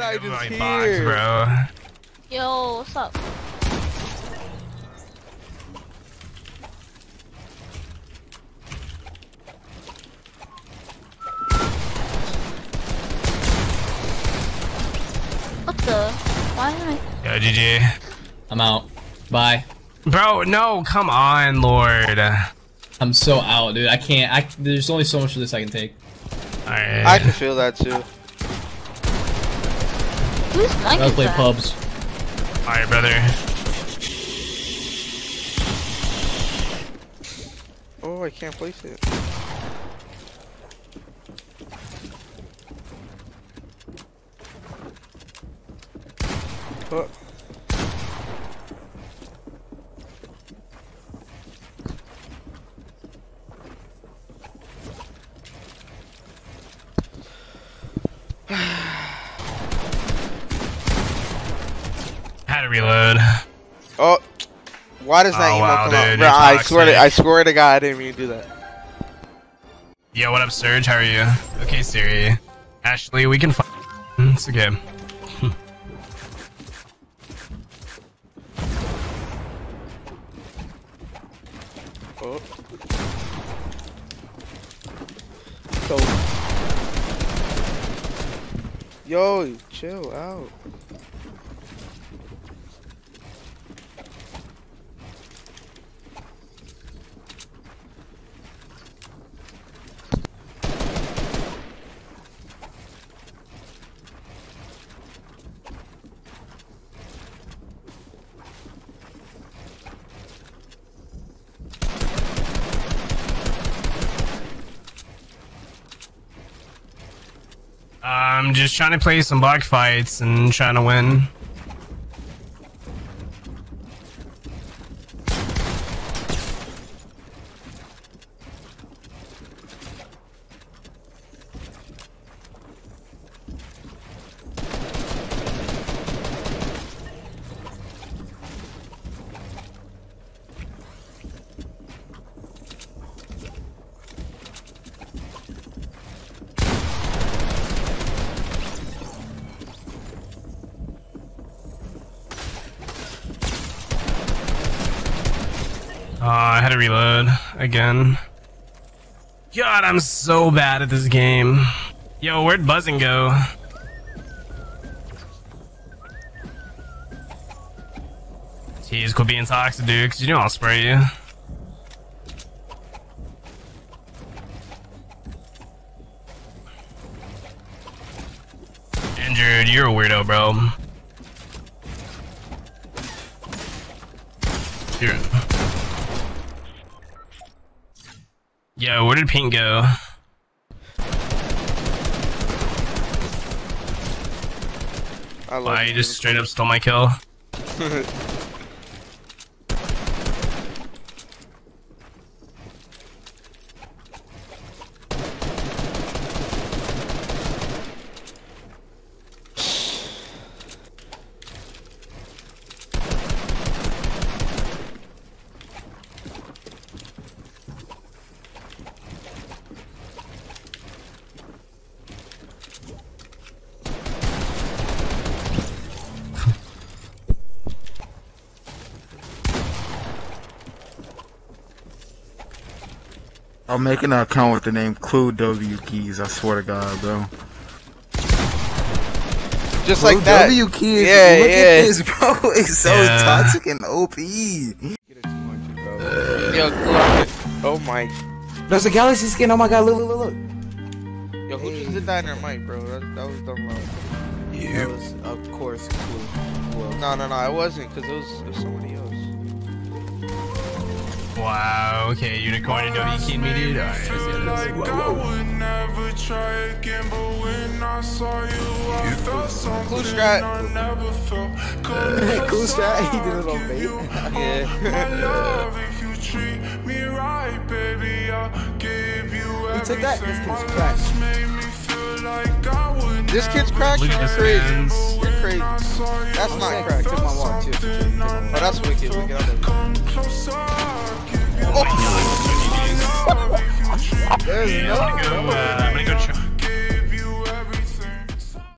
did I just My hear? box, bro. Yo, what's up? What the? Why am I? Yo, GG. I'm out. Bye. Bro, no, come on, Lord. I'm so out, dude. I can't. I there's only so much of this I can take. Alright. I can feel that too. Who's I like gotta play that? pubs. Alright, brother. Oh, I can't place it. Oh. Had to reload. Oh, why does that Oh, wow, come dude, out? you're Bro, I swear to. I swear to God, I didn't mean to do that. Yo, what up, Surge? How are you? Okay, Siri. Ashley, we can It's okay. Oh. So. Yo, chill out. I'm just trying to play some box fights and trying to win. Uh, I had to reload again. God, I'm so bad at this game. Yo, where'd buzzing go? Jeez, quit being toxic, dude, because you know I'll spray you. Injured, you're a weirdo, bro. You're... Yo, where did Pink go? I you you. just straight up stole my kill? I'm making an account with the name Clue W Keys. I swear to God, bro. Just Clue like that. W Keys. Yeah, Look yeah. at this, bro. It's so Yeah. toxic and OP. Yo, Clark. Oh my. There's a galaxy skin. Oh my god, look, look, look, look. Yo, who just did that in their mic, bro? That, that was dumb loud. That was, of course, Clue. Who else? No, no, no, it wasn't, because it was, it was somebody else. Wow, okay, unicorn and W keyed me, dude. Alright, I see how it is. Clue strat. cool strat. He did it on bait. Yeah. he took that. This kid's cracked. this kid's cracked? Look You're this crazy. man's. You're crazy. That's not Took cracked. my wallet too. Took my Oh, that's wicked. Wicked. I love